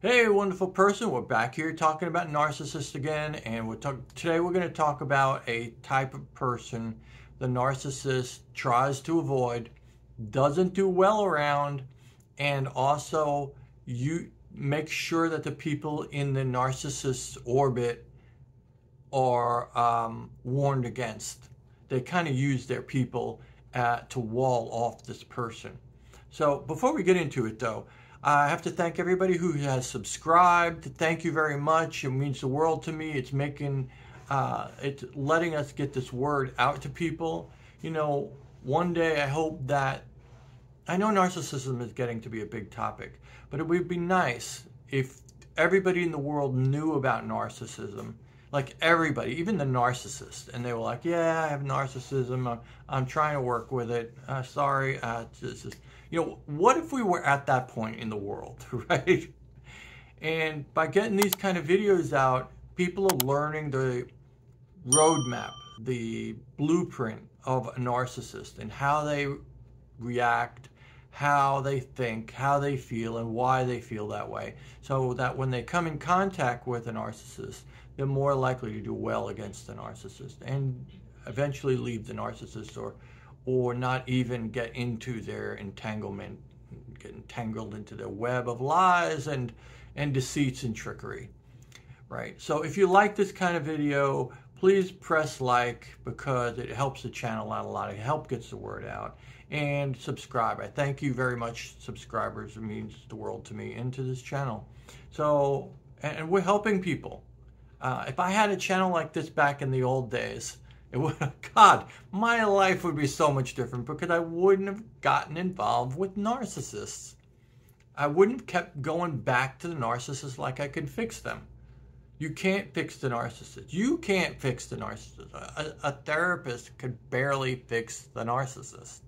Hey, wonderful person. We're back here talking about narcissists again, and we're talk- today we're going to talk about a type of person the narcissist tries to avoid, doesn't do well around, and also you make sure that the people in the narcissist's orbit are um, warned against. They kind of use their people uh, to wall off this person. So before we get into it, though. I have to thank everybody who has subscribed. Thank you very much. It means the world to me. It's making, uh, it's letting us get this word out to people. You know, one day I hope that, I know narcissism is getting to be a big topic, but it would be nice if everybody in the world knew about narcissism like everybody, even the narcissist, and they were like, "Yeah, I have narcissism. I'm, I'm trying to work with it. Uh, sorry, uh, this is, you know, what if we were at that point in the world, right? And by getting these kind of videos out, people are learning the roadmap, the blueprint of a narcissist, and how they react, how they think, how they feel, and why they feel that way, so that when they come in contact with a narcissist they're more likely to do well against the narcissist and eventually leave the narcissist or or not even get into their entanglement, get entangled into their web of lies and and deceits and trickery. Right. So if you like this kind of video, please press like because it helps the channel out a lot. It helps gets the word out. And subscribe. I thank you very much, subscribers. It means the world to me and to this channel. So, and we're helping people. Uh, if I had a channel like this back in the old days, would, God, my life would be so much different because I wouldn't have gotten involved with narcissists. I wouldn't have kept going back to the narcissist like I could fix them. You can't fix the narcissist. You can't fix the narcissist. A, a therapist could barely fix the narcissist.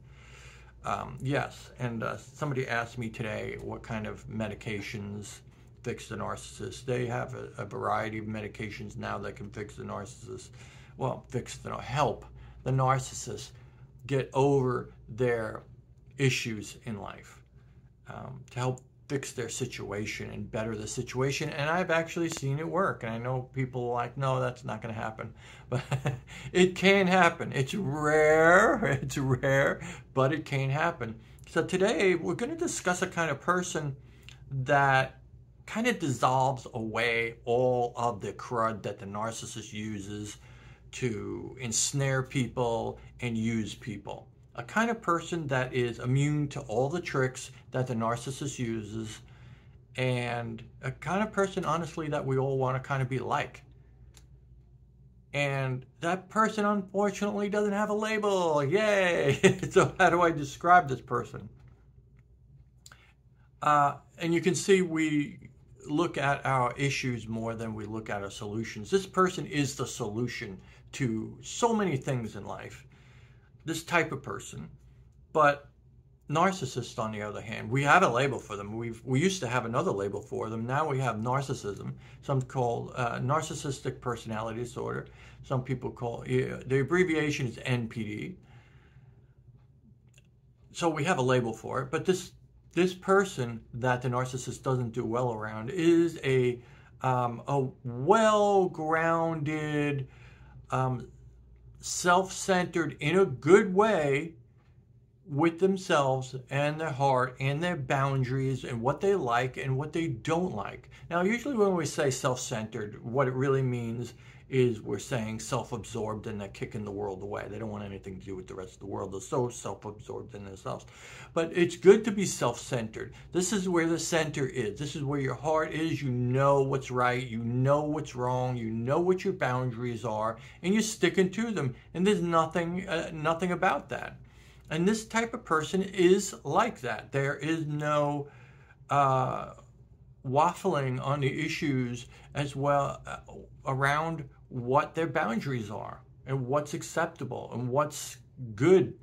Um, yes, and uh, somebody asked me today what kind of medications fix the narcissist. They have a, a, variety of medications now that can fix the narcissist. Well, fix the help the narcissist get over their issues in life um, to help fix their situation and better the situation. And I've actually seen it work. And I know people are like, no, that's not going to happen. But it can happen. It's rare. It's rare, but it can happen. So today we're going to discuss a kind of person that kind of dissolves away all of the crud that the narcissist uses to ensnare people and use people. A kind of person that is immune to all the tricks that the narcissist uses, and a kind of person, honestly, that we all want to kind of be like. And that person, unfortunately, doesn't have a label. Yay! so, how do I describe this person? Uh, and you can see we look at our issues more than we look at our solutions. This person is the solution to so many things in life. This type of person. But narcissists, on the other hand, we have a label for them. we we used to have another label for them. Now we have narcissism, some call uh, narcissistic personality disorder. Some people call the abbreviation is NPD. So we have a label for it, but this this person that the narcissist doesn't do well around is a um, a well-grounded, um, self-centered in a good way with themselves and their heart and their boundaries and what they like and what they don't like. Now, usually when we say self-centered, what it really means is we're saying self-absorbed and they're kicking the world away. They don't want anything to do with the rest of the world. They're so self-absorbed in themselves. But it's good to be self-centered. This is where the center is. This is where your heart is. You know what's right. You know what's wrong. You know what your boundaries are, and you're sticking to them. And there's nothing, uh, nothing about that. And this type of person is like that. There is no uh, waffling on the issues as well uh, around what their boundaries are and what's acceptable and what's good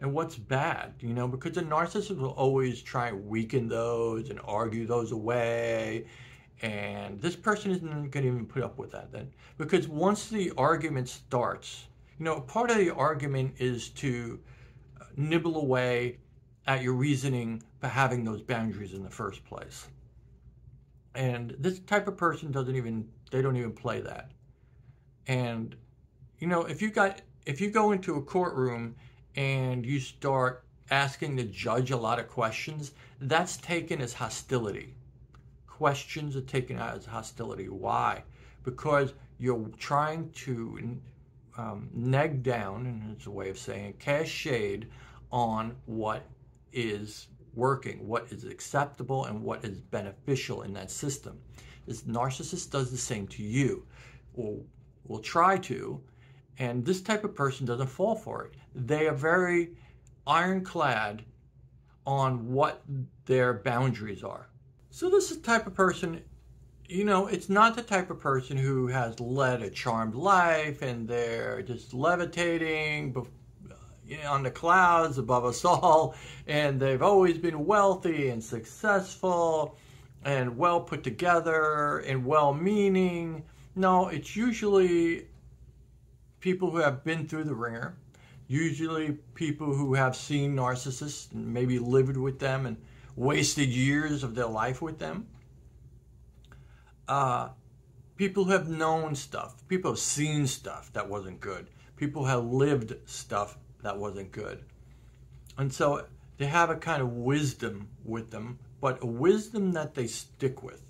and what's bad, you know, because the narcissist will always try and weaken those and argue those away. And this person isn't going to even put up with that then. Because once the argument starts, you know, part of the argument is to nibble away at your reasoning for having those boundaries in the first place. And this type of person doesn't even, they don't even play that. And, you know, if you got, if you go into a courtroom and you start asking the judge a lot of questions, that's taken as hostility. Questions are taken as hostility. Why? Because you're trying to um, neg down, and it's a way of saying cast shade on what is working, what is acceptable, and what is beneficial in that system. This narcissist does the same to you, or will try to, and this type of person doesn't fall for it. They are very ironclad on what their boundaries are. So this is the type of person, you know, it's not the type of person who has led a charmed life and they're just levitating you know, on the clouds above us all, and they've always been wealthy and successful and well put together and well meaning. No, it's usually people who have been through the wringer, usually people who have seen narcissists and maybe lived with them and wasted years of their life with them. Uh, people who have known stuff, people have seen stuff that wasn't good, people have lived stuff that wasn't good. And so they have a kind of wisdom with them, but a wisdom that they stick with.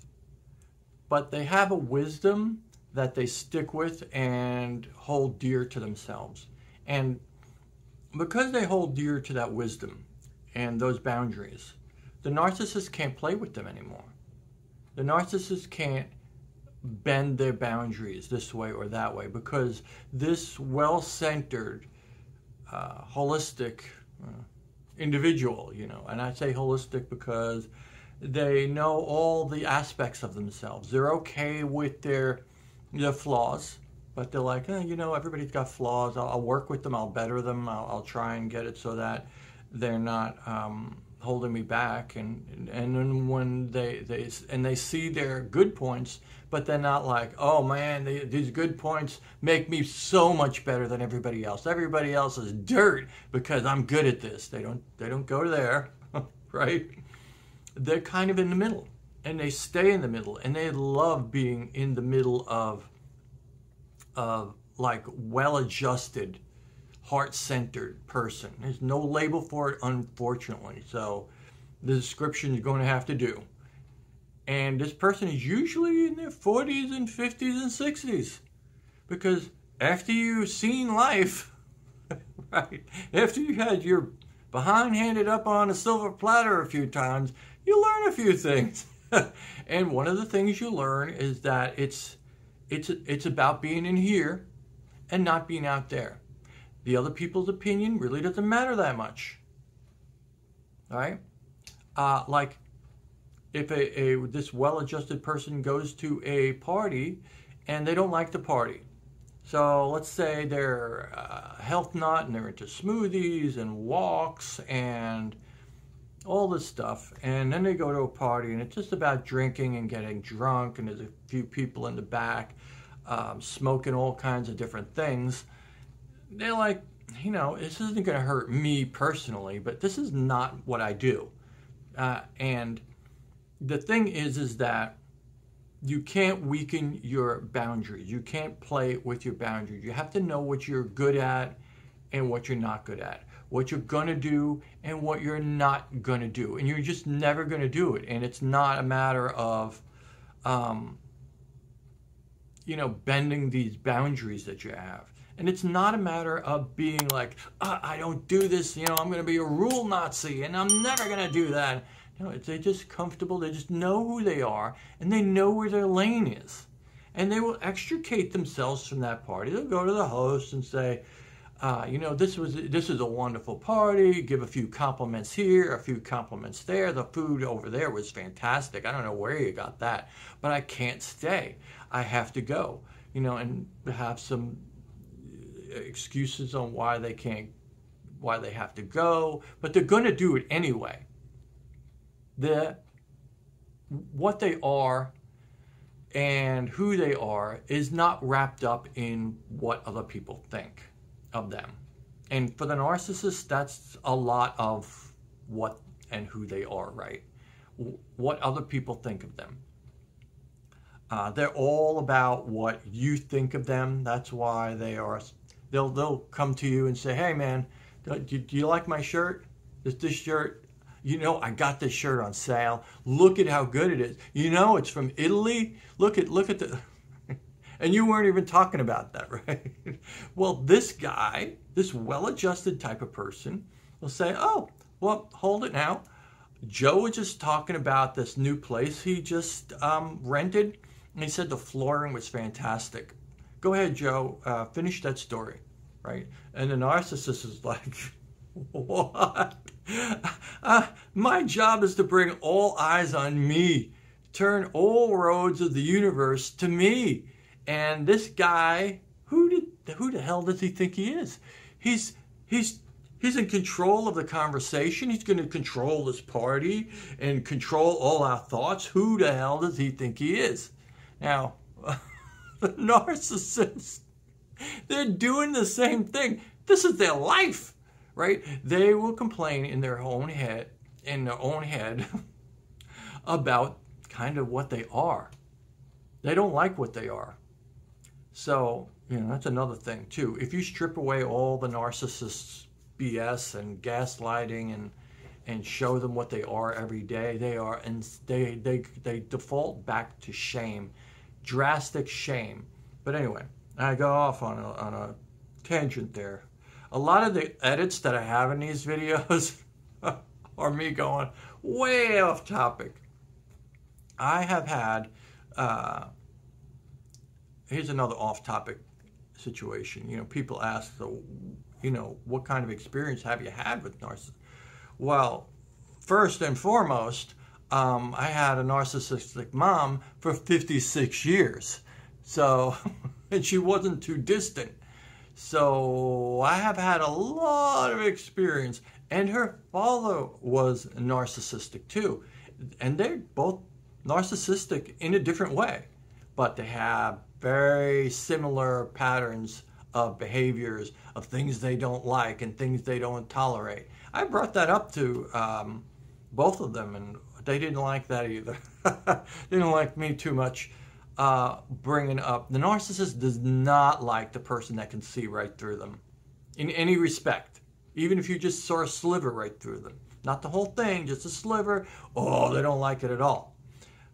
But they have a wisdom that they stick with and hold dear to themselves. And because they hold dear to that wisdom and those boundaries, the narcissist can't play with them anymore. The narcissist can't bend their boundaries this way or that way because this well centered, uh, holistic uh, individual, you know, and I say holistic because they know all the aspects of themselves. They're okay with their their flaws, but they're like, eh, you know, everybody's got flaws. I'll, I'll, work with them. I'll better them. I'll, I'll, try and get it so that they're not um, holding me back. And and then when they they and they see their good points, but they're not like, oh man, they, these good points make me so much better than everybody else. Everybody else is dirt because I'm good at this. They don't they don't go there, right? They're kind of in the middle and they stay in the middle and they love being in the middle of of like well-adjusted heart-centered person. There's no label for it unfortunately. So the description you're going to have to do. And this person is usually in their 40s and 50s and 60s because after you've seen life right after you had your behind handed up on a silver platter a few times you learn a few things. And one of the things you learn is that it's it's it's about being in here and not being out there. The other people's opinion really doesn't matter that much. All right, uh, like if a, a this well-adjusted person goes to a party and they don't like the party. So let's say they're a health nut and they're into smoothies and walks and all this stuff. And then they go to a party, and it's just about drinking and getting drunk, and there's a few people in the back um, smoking all kinds of different things. They're like, you know, this isn't going to hurt me personally, but this is not what I do. Uh, and the thing is, is that you can't weaken your boundaries. You can't play with your boundaries. You have to know what you're good at and what you're not good at what you're going to do and what you're not going to do. And you're just never going to do it. And it's not a matter of, um, you know, bending these boundaries that you have. And it's not a matter of being like, uh, I don't do this, you know, I'm going to be a rule Nazi and I'm never going to do that. No, it's they're just comfortable. They just know who they are and they know where their lane is. And they will extricate themselves from that party. They'll go to the host and say, uh, you know, this was this is a wonderful party. Give a few compliments here, a few compliments there. The food over there was fantastic. I don't know where you got that, but I can't stay. I have to go. You know, and have some excuses on why they can't, why they have to go, but they're going to do it anyway. The what they are and who they are is not wrapped up in what other people think of them. And for the narcissist, that's a lot of what and who they are, right? What other people think of them. Uh, they're all about what you think of them. That's why they are. They'll they'll come to you and say, "Hey, man, do, do you like my shirt? This this shirt you know, I got this shirt on sale. Look at how good it is. You know, it's from Italy. Look at look at the and you weren't even talking about that, right? well, this guy, this well-adjusted type of person will say, "Oh, well, hold it now. Joe was just talking about this new place he just um, rented, and he said the flooring was fantastic. Go ahead, Joe, uh, finish that story, right? And the narcissist is like, what? Uh, my job is to bring all eyes on me, turn all roads of the universe to me. And this guy, who did who the hell does he think he is? He's he's he's in control of the conversation. He's going to control this party and control all our thoughts. Who the hell does he think he is? Now, the narcissists, they're doing the same thing. This is their life right? They will complain in their own head, in their own head, about kind of what they are. They don't like what they are. So, you know, that's another thing too. If you strip away all the narcissists BS and gaslighting and and show them what they are every day, they are and they they they default back to shame, drastic shame. But anyway, I go off on a on a tangent there a lot of the edits that I have in these videos are me going way off topic. I have had, uh, here's another off topic situation. You know, people ask, so, you know, what kind of experience have you had with narcissism? Well, first and foremost, um, I had a narcissistic mom for 56 years. So, and she wasn't too distant. So I have had a lot of experience. And her father was narcissistic too. And they're both narcissistic in a different way, but they have very similar patterns of behaviors, of things they don't like and things they don't tolerate. I brought that up to um, both of them, and they didn't like that either. they didn't like me too much uh, bringing up the narcissist does not like the person that can see right through them in any respect, even if you just saw a sliver right through them. Not the whole thing, just a sliver. Oh, they don't like it at all.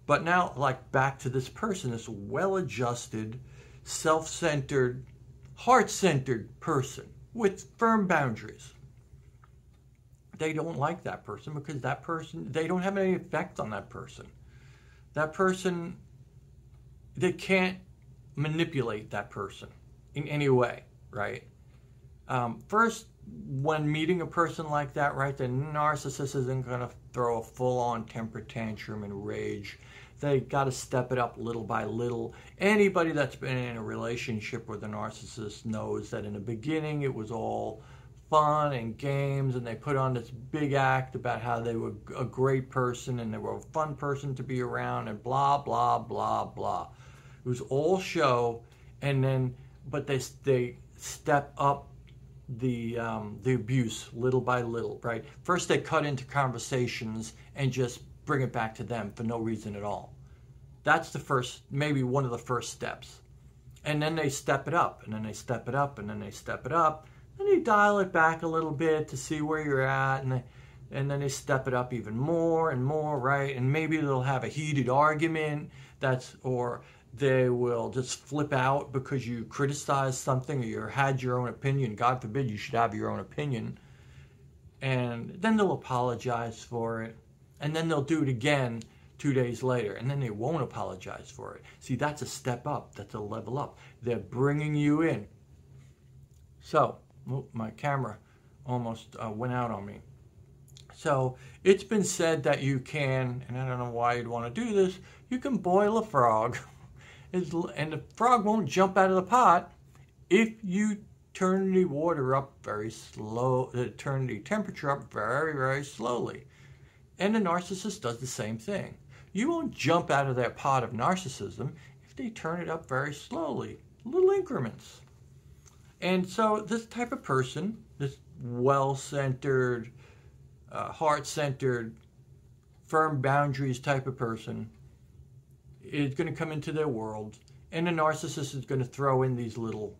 But now, like back to this person, this well adjusted, self centered, heart centered person with firm boundaries. They don't like that person because that person, they don't have any effect on that person. That person they can't manipulate that person in any way, right? Um, first, when meeting a person like that, right, the narcissist isn't going to throw a full on temper tantrum and rage. They got to step it up little by little. Anybody that's been in a relationship with a narcissist knows that in the beginning it was all fun and games, and they put on this big act about how they were a great person and they were a fun person to be around, and blah, blah, blah, blah. It was all show, and then but they they step up the um, the abuse little by little, right? First they cut into conversations and just bring it back to them for no reason at all. That's the first, maybe one of the first steps. And then they step it up, and then they step it up, and then they step it up, and they dial it back a little bit to see where you're at, and they, and then they step it up even more and more, right? And maybe they'll have a heated argument that's or they will just flip out because you criticize something or you had your own opinion. God forbid you should have your own opinion. And then they'll apologize for it. And then they'll do it again two days later. And then they won't apologize for it. See, that's a step up. That's a level up. They're bringing you in. So, oh, my camera almost uh, went out on me. So, it's been said that you can, and I don't know why you'd want to do this, you can boil a frog. and the frog won't jump out of the pot if you turn the water up very slow, uh, turn the temperature up very, very slowly. And the narcissist does the same thing. You won't jump out of that pot of narcissism if they turn it up very slowly, little increments. And so, this type of person, this well centered, uh, heart centered, firm boundaries type of person, is going to come into their world, and the narcissist is going to throw in these little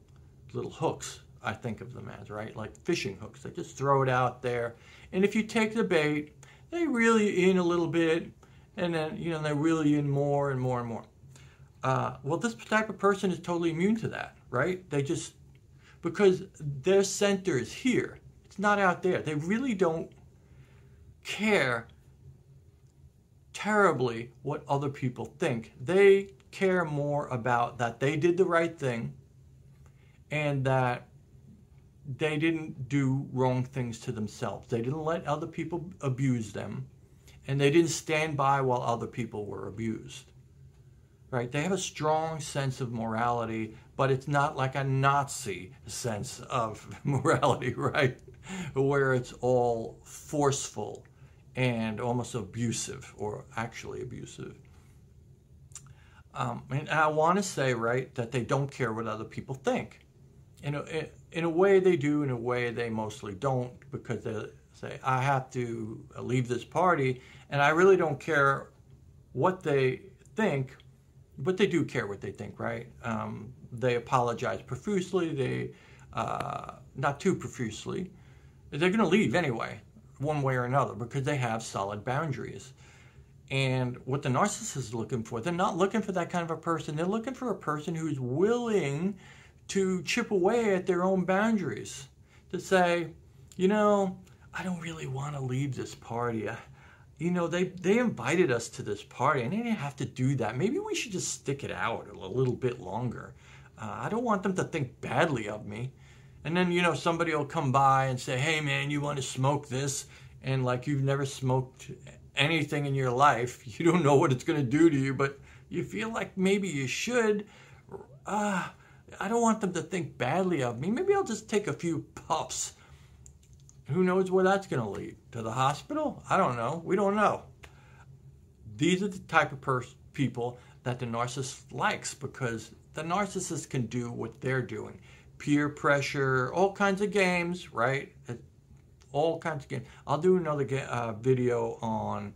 little hooks. I think of them as right, like fishing hooks. They just throw it out there, and if you take the bait, they you in a little bit, and then you know they reel you in more and more and more. Uh, well, this type of person is totally immune to that, right? They just because their center is here. It's not out there. They really don't care terribly what other people think. They care more about that they did the right thing and that they didn't do wrong things to themselves. They didn't let other people abuse them and they didn't stand by while other people were abused. Right? They have a strong sense of morality, but it's not like a Nazi sense of morality, right? Where it's all forceful and almost abusive, or actually abusive. Um, and I want to say, right, that they don't care what other people think. In a, in a way, they do. In a way, they mostly don't, because they say, "I have to leave this party," and I really don't care what they think, but they do care what they think, right? Um, they apologize profusely. They uh, not too profusely. They're going to leave anyway one way or another because they have solid boundaries. And what the narcissist is looking for, they're not looking for that kind of a person. They're looking for a person who's willing to chip away at their own boundaries. To say, you know, I don't really want to leave this party. I, you know, they, they invited us to this party and they didn't have to do that. Maybe we should just stick it out a little bit longer. Uh, I don't want them to think badly of me. And then, you know, somebody will come by and say, hey, man, you want to smoke this? And like you've never smoked anything in your life, you don't know what it's going to do to you, but you feel like maybe you should. Uh, I don't want them to think badly of me. Maybe I'll just take a few puffs. Who knows where that's going to lead? To the hospital? I don't know. We don't know. These are the type of pers- people that the narcissist likes because the narcissist can do what they're doing peer pressure, all kinds of games, right? All kinds of games. I'll do another uh, video on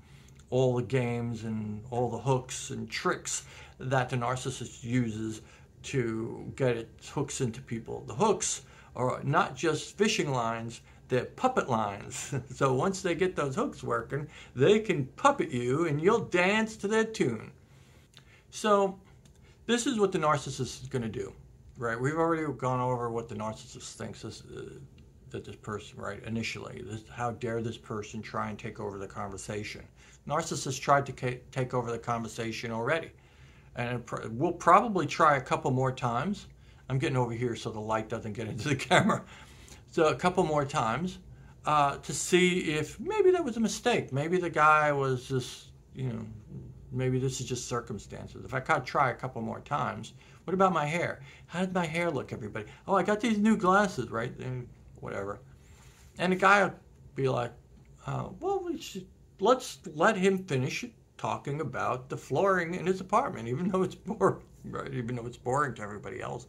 all the games and all the hooks and tricks that the narcissist uses to get its hooks into people. The hooks are not just fishing lines, they're puppet lines. so once they get those hooks working, they can puppet you and you'll dance to their tune. So this is what the narcissist is going to do. Right. We've already gone over what the narcissist thinks is, uh, that this person, right, initially. This, how dare this person try and take over the conversation? Narcissist tried to ca- take over the conversation already. And we'll probably try a couple more times. I'm getting over here so the light doesn't get into the camera. So a couple more times uh, to see if maybe that was a mistake. Maybe the guy was just, you know, maybe this is just circumstances. If I could try a couple more times, what about my hair? How did my hair look, everybody? Oh, I got these new glasses, right? Whatever. And the guy would be like, uh, well, we should, let's let him finish talking about the flooring in his apartment, even though it's boring, right? Even though it's boring to everybody else.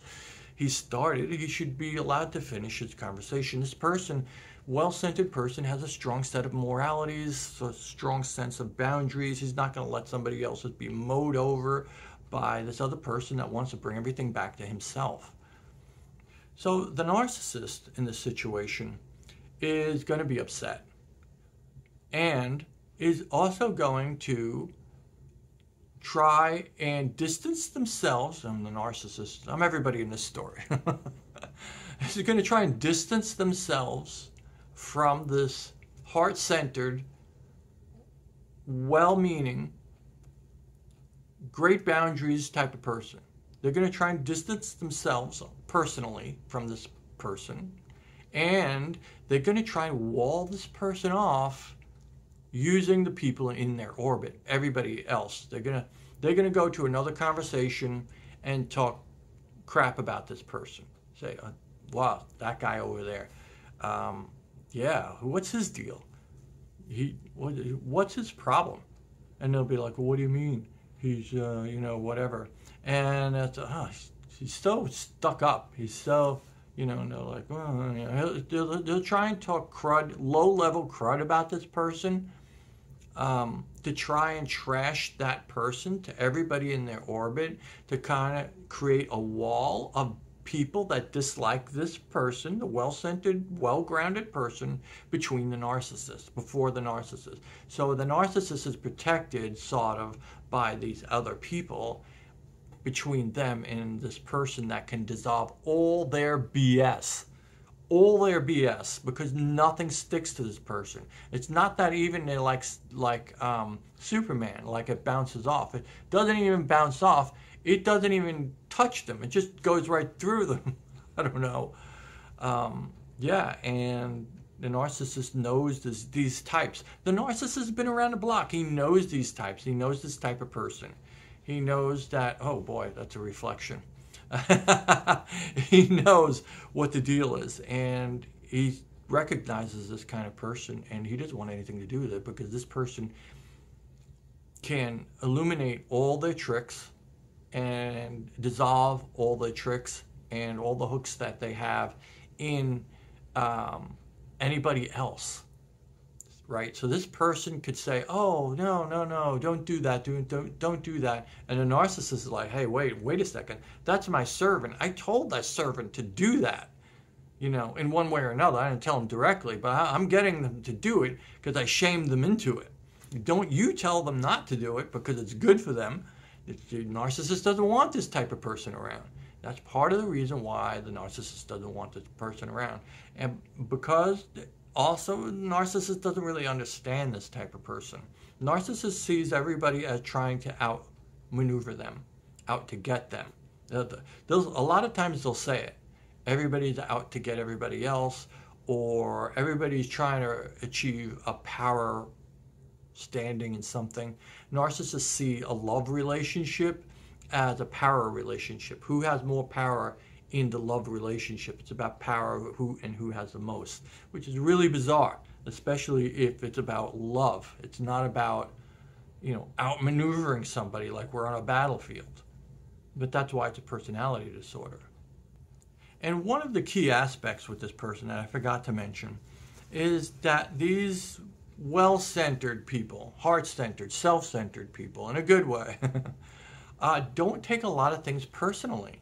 He started, he should be allowed to finish his conversation. This person, well centered person, has a strong set of moralities, a strong sense of boundaries. He's not going to let somebody else's be mowed over by this other person that wants to bring everything back to himself. So the narcissist in this situation is going to be upset and is also going to try and distance themselves. I'm the narcissist, I'm everybody in this story. is going to try and distance themselves from this heart centered, well meaning, great boundaries type of person. They're going to try and distance themselves personally from this person. And they're going to try and wall this person off using the people in their orbit, everybody else. They're going to they're going to go to another conversation and talk crap about this person. Say, uh, wow, that guy over there. Um, yeah, what's his deal? He, what, what's his problem? And they'll be like, well, what do you mean? he's uh, you know whatever and it's uh, he's so stuck up he's so you know and they're like oh, you know, they'll, they'll try and talk crud low level crud about this person um, to try and trash that person to everybody in their orbit to kind of create a wall of people that dislike this person, the well centered, well grounded person, between the narcissist, before the narcissist. So the narcissist is protected, sort of, by these other people between them and this person that can dissolve all their BS. All their BS because nothing sticks to this person. It's not that even like like um, Superman, like it bounces off. It doesn't even bounce off it doesn't even touch them. It just goes right through them. I don't know. Um, yeah, and the narcissist knows this, these types. The narcissist has been around the block. He knows these types. He knows this type of person. He knows that, oh boy, that's a reflection. he knows what the deal is. And he recognizes this kind of person and he doesn't want anything to do with it because this person can illuminate all their tricks and dissolve all the tricks and all the hooks that they have in um, anybody else right? So this person could say oh no no no don't do that don't, don't don't do that. And the narcissist is like hey wait wait a second. That's my servant. I told that servant to do that you know in one way or another. I didn't tell them directly but I, i'm getting them to do it because i shamed them into it. Don't you tell them not to do it because it's good for them the narcissist doesn't want this type of person around. That's part of the reason why the narcissist doesn't want this person around. And because also the narcissist doesn't really understand this type of person. Narcissist sees everybody as trying to outmaneuver them, out to get them. Those, a lot of times they'll say it. Everybody's out to get everybody else, or everybody's trying to achieve a power standing in something. Narcissists see a love relationship as a power relationship. Who has more power in the love relationship? It's about power who and who has the most, which is really bizarre, especially if it's about love. It's not about, you know, outmaneuvering somebody like we're on a battlefield. But that's why it's a personality disorder. And one of the key aspects with this person that I forgot to mention is that these well centered people, heart centered, self centered people in a good way, uh, don't take a lot of things personally.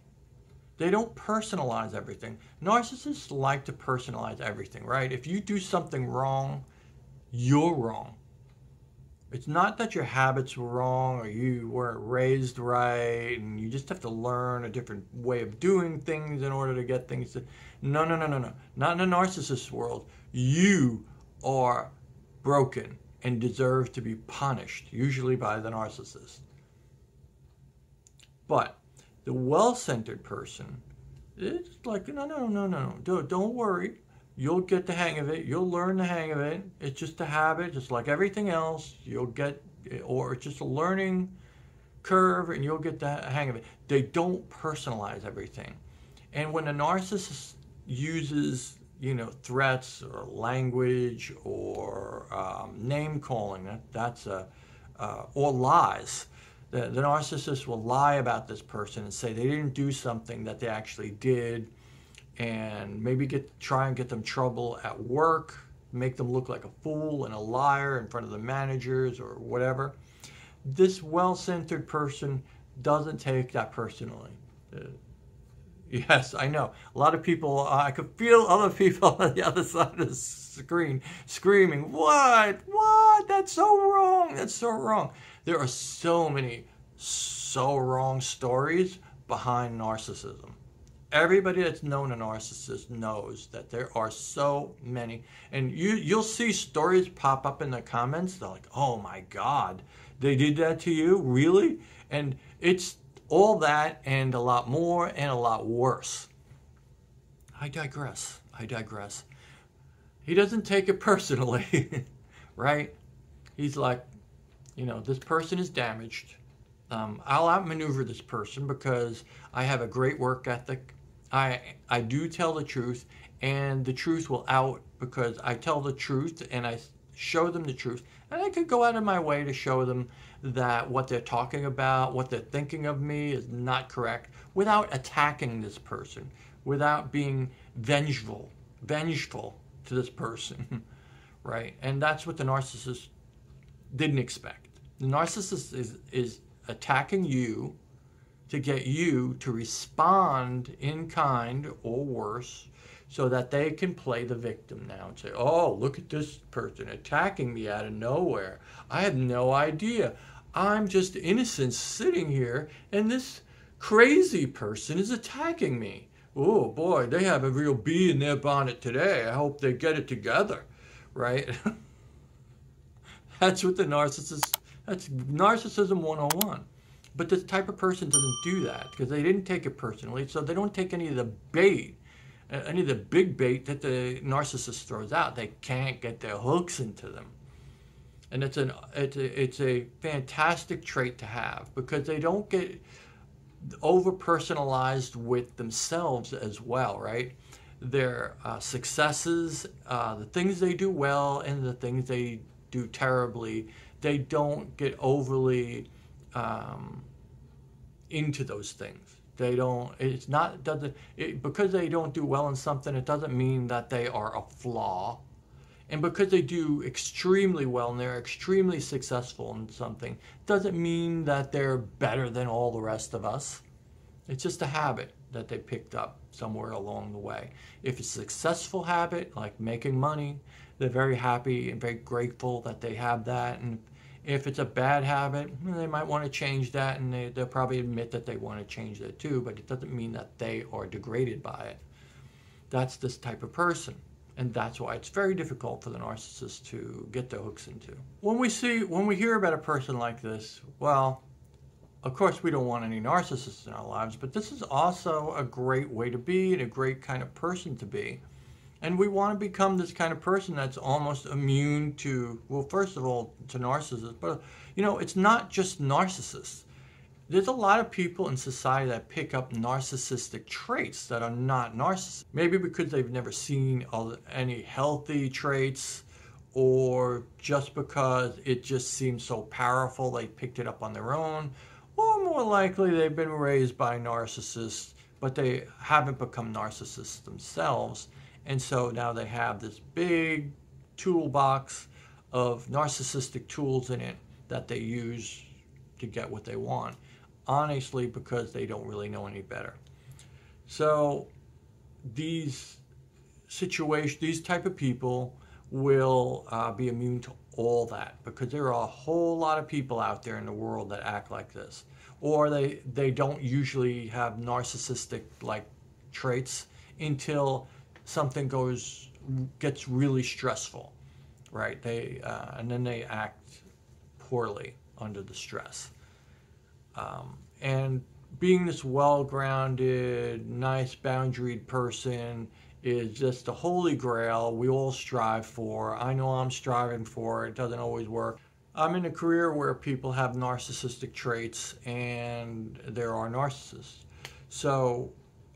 They don't personalize everything. Narcissists like to personalize everything, right? If you do something wrong, you're wrong. It's not that your habits were wrong or you weren't raised right and you just have to learn a different way of doing things in order to get things to. No, no, no, no, no. Not in a narcissist world. You are broken, and deserve to be punished, usually by the narcissist. But the well centered person, it's like, no, no, no, no, don't, don't worry. You'll get the hang of it. You'll learn the hang of it. It's just a habit, just like everything else. You'll get, or it's just a learning curve and you'll get the hang of it. They don't personalize everything. And when a narcissist uses you know, threats or language or um, name calling. That, that's a, uh, or lies. The, the narcissist will lie about this person and say they didn't do something that they actually did, and maybe get try and get them trouble at work, make them look like a fool and a liar in front of the managers or whatever. This well-centered person doesn't take that personally. Yes, I know. A lot of people, uh, I could feel other people on the other side of the screen screaming, What? What? That's so wrong. That's so wrong. There are so many so wrong stories behind narcissism. Everybody that's known a narcissist knows that there are so many. And you, you'll see stories pop up in the comments. They're like, oh my God, they did that to you? Really? And it's all that and a lot more and a lot worse. I digress. I digress. He doesn't take it personally, right? He's like, you know, this person is damaged. Um, I'll outmaneuver this person because I have a great work ethic. I I do tell the truth, and the truth will out because I tell the truth and I show them the truth. And I could go out of my way to show them that what they're talking about, what they're thinking of me is not correct without attacking this person, without being vengeful, vengeful to this person, right? And that's what the narcissist didn't expect. The narcissist is, is attacking you to get you to respond in kind or worse so that they can play the victim now and say, oh, look at this person attacking me out of nowhere. I had no idea. I'm just innocent sitting here, and this crazy person is attacking me. Oh boy, they have a real bee in their bonnet today. I hope they get it together, right? that's what the narcissist, that's narcissism 101. But this type of person doesn't do that because they didn't take it personally, so they don't take any of the bait any of the big bait that the narcissist throws out. They can't get their hooks into them. And it's an it's a, it's a fantastic trait to have because they don't get over personalized with themselves as well, right? Their uh, successes, uh, the things they do well, and the things they do terribly, they don't get overly um, into those things. They don't. It's not doesn't it, because they don't do well in something. It doesn't mean that they are a flaw, and because they do extremely well and they're extremely successful in something, doesn't mean that they're better than all the rest of us. It's just a habit that they picked up somewhere along the way. If it's a successful habit, like making money, they're very happy and very grateful that they have that, and if it's a bad habit, they might want to change that, and they, they'll probably admit that they want to change that too, but it doesn't mean that they are degraded by it. That's this type of person. And that's why it's very difficult for the narcissist to get their hooks into. When we see, when we hear about a person like this, well, of course, we don't want any narcissists in our lives, but this is also a great way to be and a great kind of person to be. And we want to become this kind of person that's almost immune to, well, first of all, to narcissists, but, you know, it's not just narcissists. There's a lot of people in society that pick up narcissistic traits that are not narcissists. Maybe because they've never seen any healthy traits, or just because it just seems so powerful they picked it up on their own, or more likely they've been raised by narcissists, but they haven't become narcissists themselves and so now they have this big toolbox of narcissistic tools in it that they use to get what they want, honestly, because they don't really know any better. So these situations, these type of people will uh, be immune to all that because there are a whole lot of people out there in the world that act like this or they they don't usually have narcissistic like traits until something goes gets really stressful, right? They uh, and then they act poorly under the stress. Um, and being this well-grounded, nice, boundaried person is just the holy grail we all strive for. I know I'm striving for. It doesn't always work. I'm in a career where people have narcissistic traits and there are narcissists. So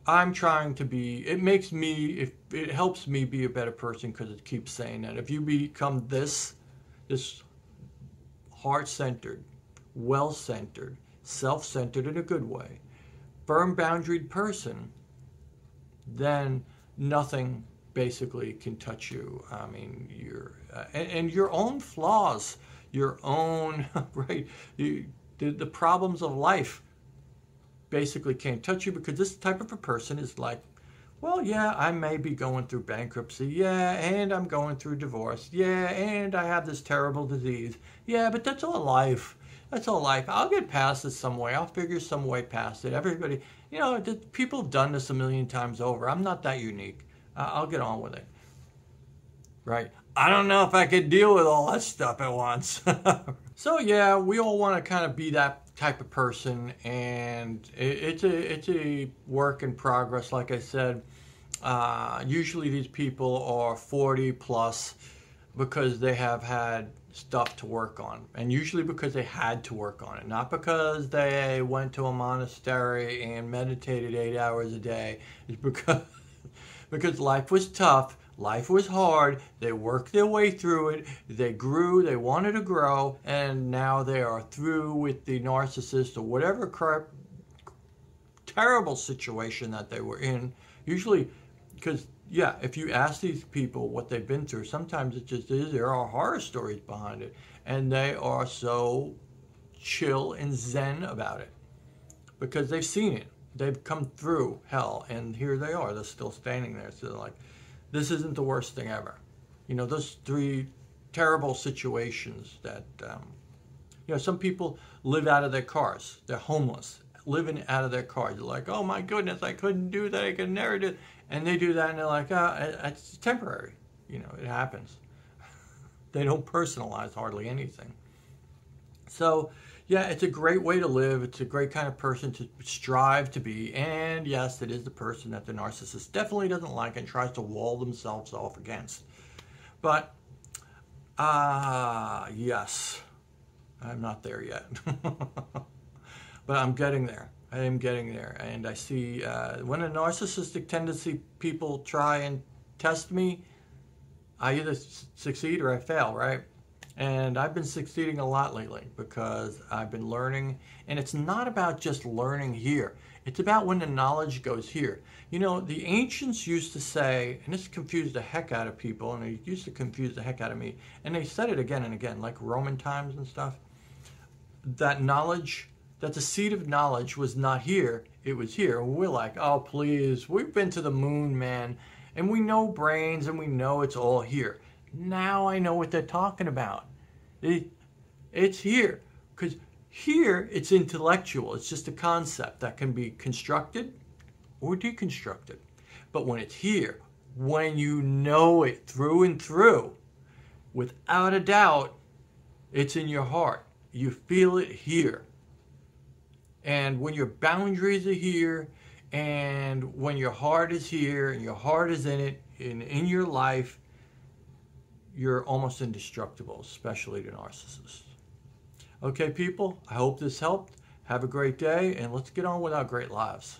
I'm trying to be, it makes me, if it helps me be a better person because it keeps saying that. If you become this, this heart centered, well centered, self centered in a good way, firm boundaried person, then nothing basically can touch you. I mean, your, uh, and, and, your own flaws, your own, right, you, the, the problems of life basically can't touch you because this type of a person is like, well, yeah, I may be going through bankruptcy. Yeah, and I'm going through divorce. Yeah, and I have this terrible disease. Yeah, but that's all life. That's all life. I'll get past it some way. I'll figure some way past it. Everybody, you know, people have done this a million times over. I'm not that unique. I'll get on with it. Right? I don't know if I could deal with all that stuff at once. so yeah, we all want to kind of be that type of person, and it, it's a it's a work in progress. Like I said, uh, usually these people are 40 plus because they have had stuff to work on, and usually because they had to work on it, not because they went to a monastery and meditated eight hours a day. It's because because life was tough Life was hard. They worked their way through it. They grew. They wanted to grow. And now they are through with the narcissist or whatever crap, terrible situation that they were in. Usually, because, yeah, if you ask these people what they've been through, sometimes it just is. There are horror stories behind it. and they are so chill and zen about it because they've seen it. They've come through hell, and here they are. They're still standing there. So they're like, this isn't the worst thing ever. You know, those three terrible situations that, um, you know, some people live out of their cars. They're homeless, living out of their cars. They're like, oh my goodness, I couldn't do that. I could never do. It. And they do that, and they're like, ah, it's temporary. You know, it happens. they don't personalize hardly anything. So, yeah, it's a great way to live. It's a great kind of person to strive to be. And yes, it is the person that the narcissist definitely doesn't like and tries to wall themselves off against. But, ah, uh, yes, I'm not there yet. but I'm getting there. I am getting there. And I see uh, when a narcissistic tendency people try and test me, I either succeed or I fail, right? And I've been succeeding a lot lately because I've been learning. And it's not about just learning here, it's about when the knowledge goes here. You know, the ancients used to say, and this confused the heck out of people, and it used to confuse the heck out of me, and they said it again and again, like Roman times and stuff, that knowledge, that the seed of knowledge was not here, it was here. We're like, oh, please, we've been to the moon, man, and we know brains and we know it's all here. Now I know what they're talking about. It, it's here. Because here it's intellectual. It's just a concept that can be constructed or deconstructed. But when it's here, when you know it through and through, without a doubt, it's in your heart. You feel it here. And when your boundaries are here, and when your heart is here and your heart is in it, and in your life, you're almost indestructible, especially to narcissists. Okay, people, I hope this helped. Have a great day, and let's get on with our great lives.